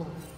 Oh.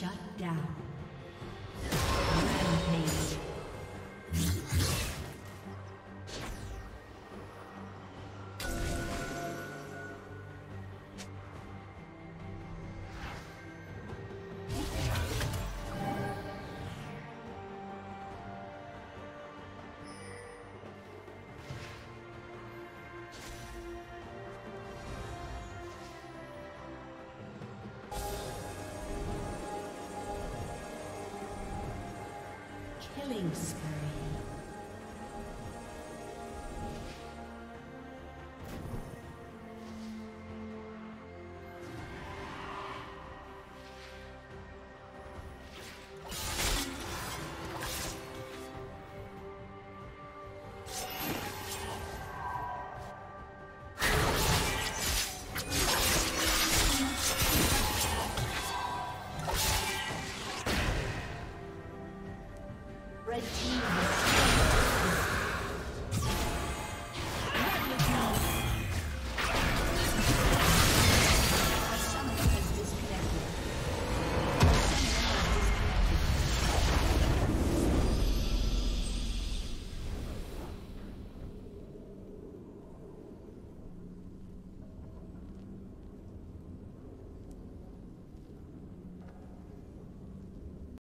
Shut down. Rampage. Killing spree.